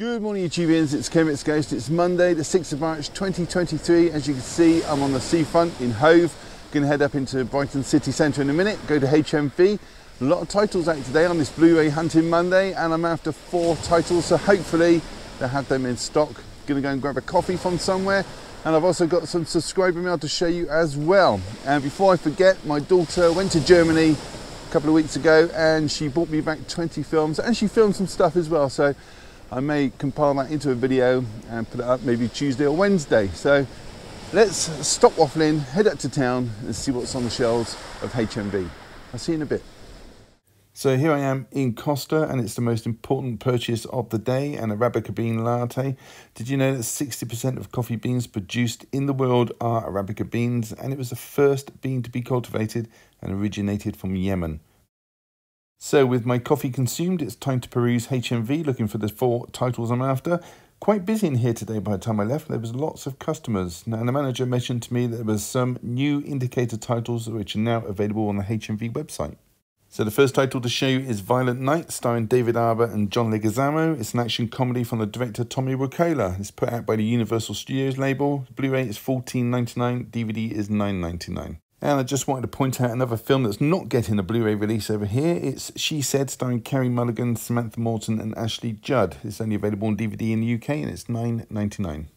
Good morning YouTubians, it's Kermit's Ghost. It's Monday the 6th of March 2023. As you can see I'm on the seafront in Hove. To head up into Brighton city centre in a minute, go to HMV. A lot of titles out today on this Blu-ray hunting Monday and I'm after four titles so hopefully they have them in stock. To go and grab a coffee from somewhere and I've also got some subscriber mail to show you as well. And before I forget, my daughter went to Germany a couple of weeks ago and she brought me back 20 films and she filmed some stuff as well. So I may compile that into a video and put it up maybe Tuesday or Wednesday. So let's stop waffling, head up to town and see what's on the shelves of HMV. I'll see you in a bit. So here I am in Costa and it's the most important purchase of the day, an Arabica bean latte. Did you know that 60% of coffee beans produced in the world are Arabica beans and it was the first bean to be cultivated and originated from Yemen. So with my coffee consumed, it's time to peruse HMV, looking for the four titles I'm after. Quite busy in here today by the time I left. There was lots of customers. Now, the manager mentioned to me that there was some new indicator titles which are now available on the HMV website. So the first title to show you is Violent Night, starring David Harbour and John Leguizamo. It's an action comedy from the director Tommy Wirkola. It's put out by the Universal Studios label. Blu-ray is $14.99, DVD is $9.99. And I just wanted to point out another film that's not getting a Blu-ray release over here. It's She Said, starring Carey Mulligan, Samantha Morton and Ashley Judd. It's only available on DVD in the UK and it's nine ninety nine.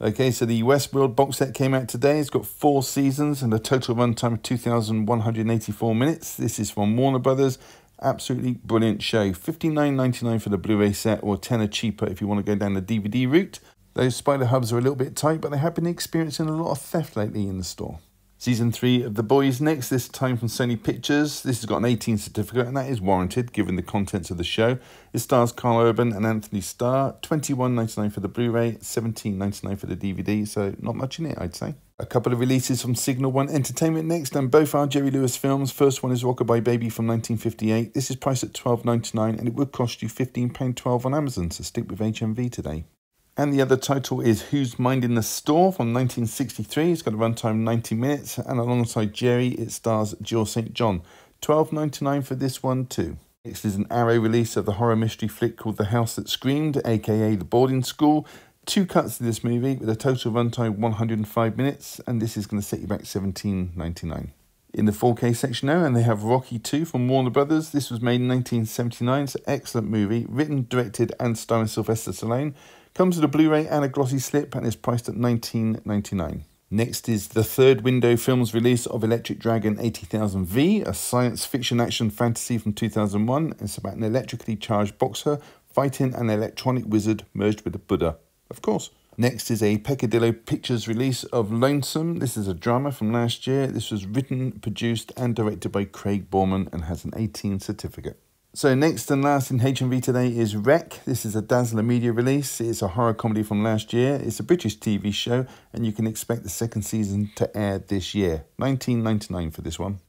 Okay, so the Westworld box set came out today. It's got four seasons and a total runtime of 2,184 minutes. This is from Warner Brothers. Absolutely brilliant show. Fifty nine ninety nine for the Blu-ray set or 10 cheaper if you want to go down the DVD route. Those spider hubs are a little bit tight, but they have been experiencing a lot of theft lately in the store. Season 3 of The Boys next, this time from Sony Pictures. This has got an 18 certificate and that is warranted given the contents of the show. It stars Karl Urban and Anthony Starr. $21.99 for the Blu-ray, $17.99 for the DVD, so not much in it I'd say. A couple of releases from Signal One Entertainment next, and both are Jerry Lewis films. First one is Rockabye Baby from 1958. This is priced at $12.99 and it would cost you £15.12 on Amazon, so stick with HMV today. And the other title is Who's Minding the Store from 1963. It's got a runtime 90 minutes. And alongside Jerry, it stars Jill St. John. $12.99 for this one too. Next is an Arrow release of the horror mystery flick called The House That Screamed, aka The Boarding School. Two cuts to this movie with a total runtime 105 minutes, and this is going to set you back $17.99. In the 4K section now, and they have Rocky 2 from Warner Brothers. This was made in 1979. It's an excellent movie, written, directed, and starring Sylvester Stallone. Comes with a Blu-ray and a glossy slip and is priced at $19.99. Next is the third window films release of Electric Dragon 80000V, a science fiction action fantasy from 2001. It's about an electrically charged boxer fighting an electronic wizard merged with a Buddha. Of course. Next is a Peccadillo Pictures release of Lonesome. This is a drama from last year. This was written, produced, and directed by Craig Boreham and has an 18 certificate. So next and last in HMV today is Wreck. This is a Dazzler Media release. It's a horror comedy from last year. It's a British TV show and you can expect the second season to air this year. 19.99 for this one.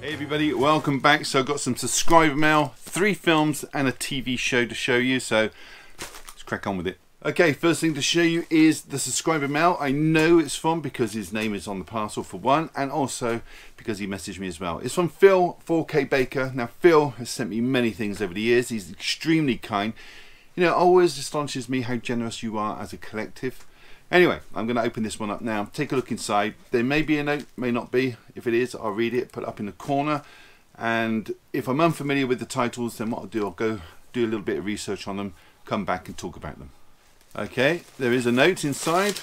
Hey everybody, welcome back. So I've got some subscriber mail, three films and a TV show to show you. So let's crack on with it. Okay, first thing to show you is the subscriber mail. I know it's from because his name is on the parcel for one, and also because he messaged me as well. It's from Phil 4K Baker. Now, Phil has sent me many things over the years. He's extremely kind. You know, always astonishes me how generous you are as a collective. Anyway, I'm going to open this one up now. Take a look inside. There may be a note, may not be. If it is, I'll read it, put it up in the corner. And if I'm unfamiliar with the titles, then what I'll do, I'll go do a little bit of research on them, come back and talk about them. Okay, there is a note inside.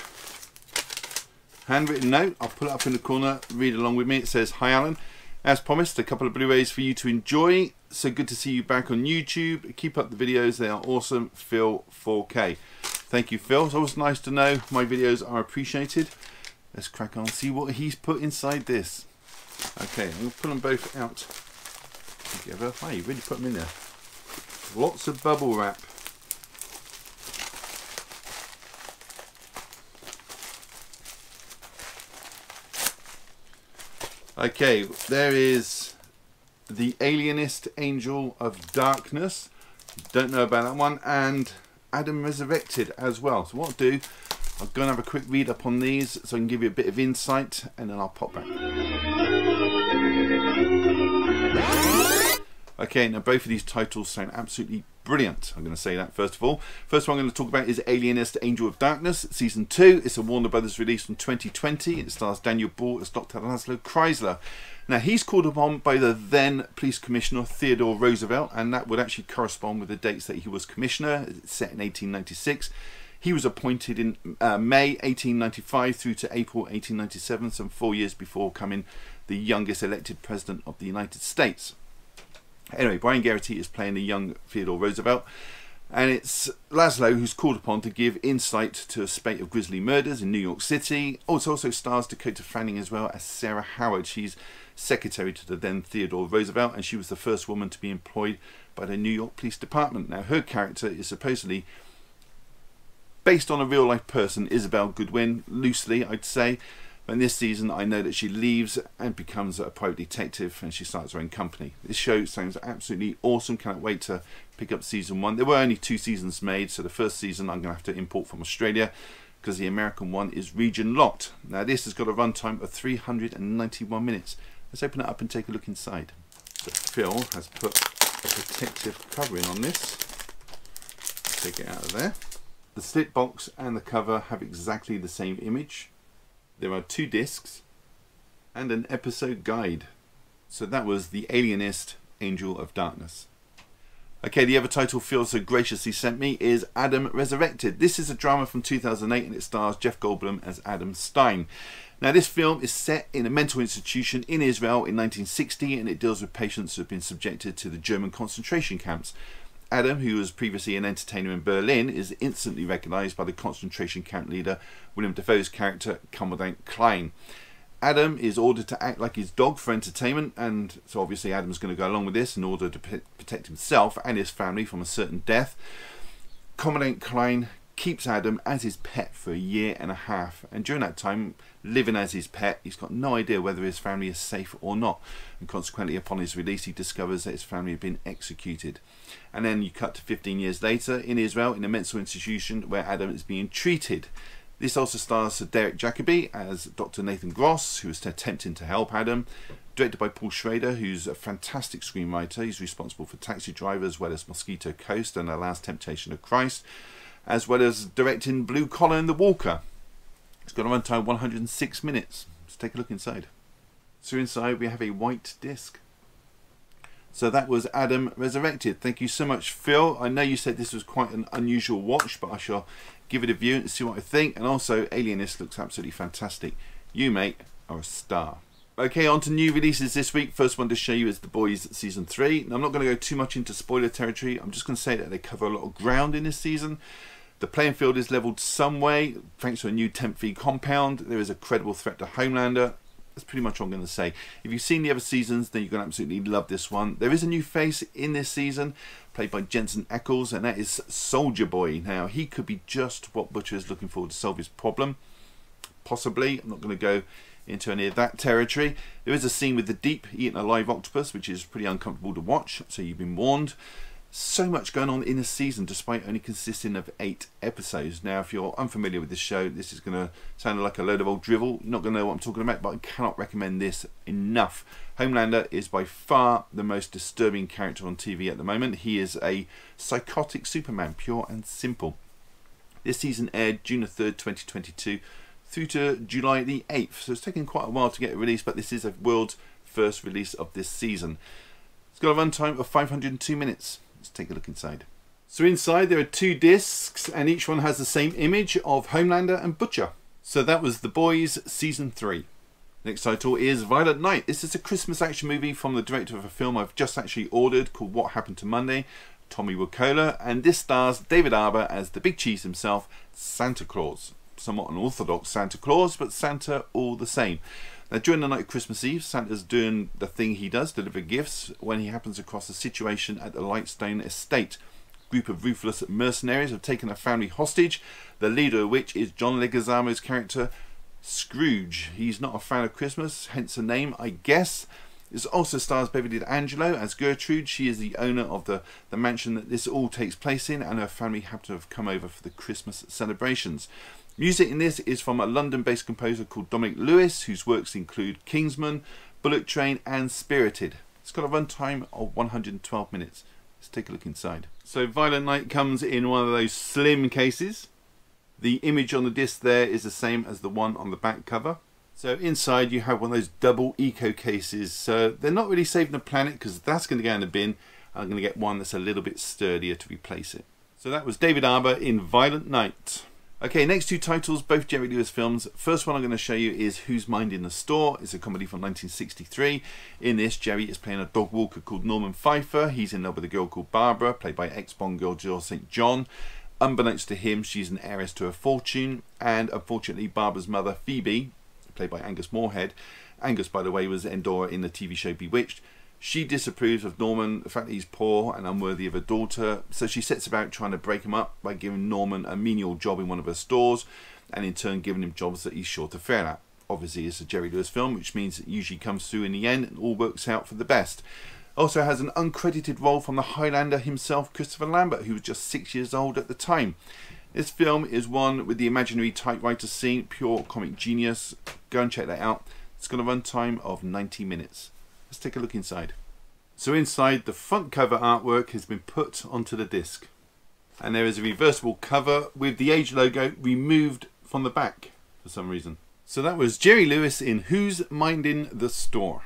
Handwritten note. I'll put it up in the corner. Read along with me. It says, Hi Alan. As promised, a couple of Blu-rays for you to enjoy. So good to see you back on YouTube. Keep up the videos. They are awesome. Phil 4K. Thank you, Phil. It's always nice to know my videos are appreciated. Let's crack on see what he's put inside this. Okay, I'm going to put them both out together. Wow, you really put them in there. Lots of bubble wrap. Okay, there is the Alienist Angel of Darkness. Don't know about that one. And Adam Resurrected as well. So what I'll do, I'll go and have a quick read up on these so I can give you a bit of insight and then I'll pop back. Okay, now both of these titles sound absolutely brilliant. I'm going to say that first of all. First one I'm going to talk about is Alienist Angel of Darkness, Season 2. It's a Warner Brothers release from 2020. It stars Daniel Brühl as Dr. Laszlo Kreizler. Now, he's called upon by the then Police Commissioner Theodore Roosevelt, and that would actually correspond with the dates that he was Commissioner, set in 1896. He was appointed in uh, May 1895 through to April 1897, some four years before coming the youngest elected President of the United States. Anyway, Brian Geraghty is playing the young Theodore Roosevelt, and it's Laszlo who's called upon to give insight to a spate of grisly murders in New York City. Oh, it also stars Dakota Fanning as well as Sara Howard. She's secretary to the then Theodore Roosevelt, and she was the first woman to be employed by the New York Police Department. Now, her character is supposedly based on a real life person, Isabel Goodwin, loosely, I'd say. And this season, I know that she leaves and becomes a private detective and she starts her own company. This show sounds absolutely awesome. Can't wait to pick up season one. There were only two seasons made, so the first season I'm going to have to import from Australia because the American one is region locked. Now, this has got a runtime of 391 minutes. Let's open it up and take a look inside. So, Phil has put a protective covering on this. Take it out of there. The slip box and the cover have exactly the same image there are two discs and an episode guide. So that was The Alienist Angel of Darkness. Okay, the other title Phil so graciously sent me is Adam Resurrected. This is a drama from 2008 and it stars Jeff Goldblum as Adam Stein. Now, this film is set in a mental institution in Israel in 1960 and it deals with patients who have been subjected to the German concentration camps. Adam, who was previously an entertainer in Berlin, is instantly recognised by the concentration camp leader, William Dafoe's character, Commandant Klein. Adam is ordered to act like his dog for entertainment, and so obviously Adam's going to go along with this in order to protect himself and his family from a certain death. Commandant Klein keeps Adam as his pet for a year and a half, and during that time, living as his pet, he's got no idea whether his family is safe or not, and consequently, upon his release, he discovers that his family have been executed. And then you cut to 15 years later in Israel, in a mental institution where Adam is being treated. This also stars Derek Jacobi as Dr. Nathan Gross, who is attempting to help Adam. Directed by Paul Schrader, who's a fantastic screenwriter. He's responsible for Taxi Driver as well as Mosquito Coast and The Last Temptation of Christ as well as directing Blue Collar and The Walker. It's got a runtime 106 minutes. Let's take a look inside. So inside we have a white disc. So that was Adam Resurrected. Thank you so much, Phil. I know you said this was quite an unusual watch, but I shall give it a view and see what I think. And also, Alienist looks absolutely fantastic. You, mate, are a star. Okay, on to new releases this week. First one to show you is The Boys Season 3. Now, I'm not going to go too much into spoiler territory. I'm just going to say that they cover a lot of ground in this season. The playing field is leveled some way thanks to a new Temp V compound. There is a credible threat to Homelander. That's pretty much all I'm going to say. If you've seen the other seasons, then you're going to absolutely love this one. There is a new face in this season, played by Jensen Ackles, and that is Soldier Boy. Now, he could be just what Butcher is looking for to solve his problem. Possibly. I'm not going to go into any of that territory. There is a scene with the Deep eating a live octopus, which is pretty uncomfortable to watch, so you've been warned so much going on in a season despite only consisting of eight episodes. Now, if you're unfamiliar with this show, this is going to sound like a load of old drivel. You're not going to know what I'm talking about, but I cannot recommend this enough. Homelander is by far the most disturbing character on TV at the moment. He is a psychotic Superman, pure and simple. This season aired June 3rd, 2022 through to July the 8th, so it's taken quite a while to get released, but this is a world's first release of this season. It's got a runtime of 502 minutes. Let's take a look inside. So inside there are two discs and each one has the same image of Homelander and Butcher. So that was The Boys Season 3. Next title is Violent Night. This is a Christmas action movie from the director of a film I've just actually ordered called What Happened to Monday, Tommy Wirkola, and this stars David Harbour as the big cheese himself, Santa Claus. Somewhat unorthodox Santa Claus, but Santa all the same. Now, during the night of Christmas Eve, Santa's doing the thing he does, deliver gifts, when he happens across a situation at the Lightstone estate. A group of ruthless mercenaries have taken a family hostage, the leader of which is John Leguizamo's character, Scrooge. He's not a fan of Christmas, hence the name, I guess. This also stars Beverly D'Angelo as Gertrude. She is the owner of the, the mansion that this all takes place in, and her family happen to have come over for the Christmas celebrations. Music in this is from a London-based composer called Dominic Lewis, whose works include Kingsman, Bullet Train and Spirited. It's got a runtime of 112 minutes. Let's take a look inside. So Violent Night comes in one of those slim cases. The image on the disc there is the same as the one on the back cover. So inside you have one of those double eco cases. So they're not really saving the planet because that's going to go in the bin. I'm going to get one that's a little bit sturdier to replace it. So that was David Harbour in Violent Night. Okay, next two titles, both Jerry Lewis films. First one I'm going to show you is Who's Minding the Store. It's a comedy from 1963. In this, Jerry is playing a dog walker called Norman Pfeiffer. He's in love with a girl called Barbara, played by ex-Bond girl Jill St. John. Unbeknownst to him, she's an heiress to a fortune, and unfortunately, Barbara's mother, Phoebe, played by Angus Moorehead. Angus, by the way, was Endora in the TV show Bewitched. She disapproves of Norman, the fact that he's poor and unworthy of a daughter, so she sets about trying to break him up by giving Norman a menial job in one of her stores, and in turn giving him jobs that he's sure to fail at. Obviously, it's a Jerry Lewis film, which means it usually comes through in the end and all works out for the best. Also has an uncredited role from the Highlander himself, Christopher Lambert, who was just six years old at the time. This film is one with the imaginary typewriter scene, pure comic genius. Go and check that out. It's got a runtime of 90 minutes. Let's take a look inside. So inside, the front cover artwork has been put onto the disc. And there is a reversible cover with the age logo removed from the back for some reason. So that was Jerry Lewis in Who's Minding the Store.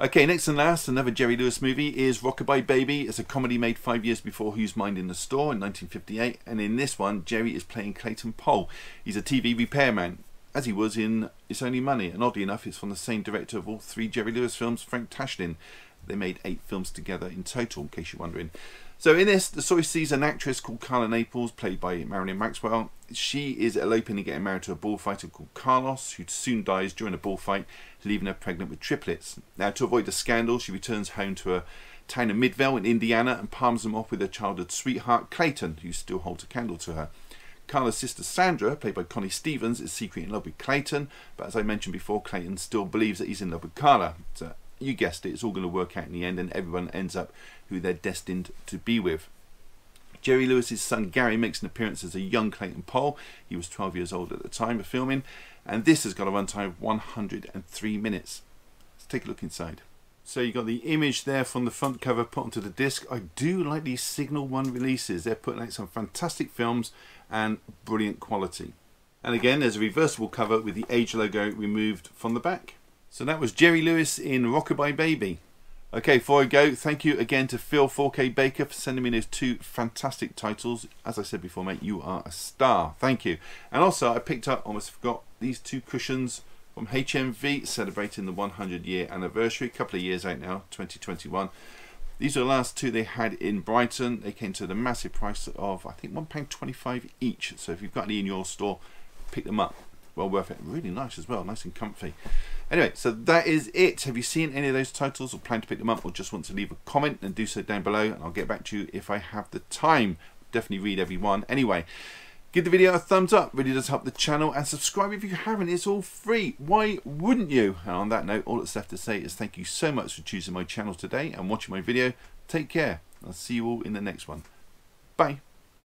Okay, next and last, another Jerry Lewis movie is Rockabye Baby. It's a comedy made five years before Who's Minding the Store in 1958. And in this one, Jerry is playing Clayton Poole. He's a TV repairman as he was in It's Only Money, and oddly enough, it's from the same director of all three Jerry Lewis films, Frank Tashlin. They made eight films together in total, in case you're wondering. So in this, the story sees an actress called Carla Naples, played by Marilyn Maxwell. She is eloping and getting married to a bullfighter called Carlos, who soon dies during a bullfight, leaving her pregnant with triplets. Now, to avoid a scandal, she returns home to her town of Midvale in Indiana and palms them off with her childhood sweetheart, Clayton, who still holds a candle to her. Carla's sister Sandra, played by Connie Stevens, is secretly in love with Clayton, but as I mentioned before, Clayton still believes that he's in love with Carla. So you guessed it, it's all going to work out in the end, and everyone ends up who they're destined to be with. Jerry Lewis's son Gary makes an appearance as a young Clayton Poole. He was 12 years old at the time of filming, and this has got a runtime of 103 minutes. Let's take a look inside. So you got the image there from the front cover put onto the disc. I do like these Signal One releases. They're putting out some fantastic films and brilliant quality. And again, there's a reversible cover with the age logo removed from the back. So that was Jerry Lewis in Rockabye Baby. Okay, before I go, thank you again to Phil 4K Baker for sending me those two fantastic titles. As I said before, mate, you are a star. Thank you. And also, I picked up, almost forgot, these two cushions from HMV celebrating the 100 year anniversary. A couple of years out now, 2021. These are the last two they had in Brighton. They came to the massive price of, I think, £1.25 each. So if you've got any in your store, pick them up. Well worth it. Really nice as well. Nice and comfy. Anyway, so that is it. Have you seen any of those titles or plan to pick them up or just want to leave a comment and do so down below and I'll get back to you if I have the time. Definitely read every one. Anyway, give the video a thumbs up. Really does help the channel and subscribe if you haven't. It's all free. Why wouldn't you? And on that note, all that's left to say is thank you so much for choosing my channel today and watching my video. Take care. I'll see you all in the next one. Bye.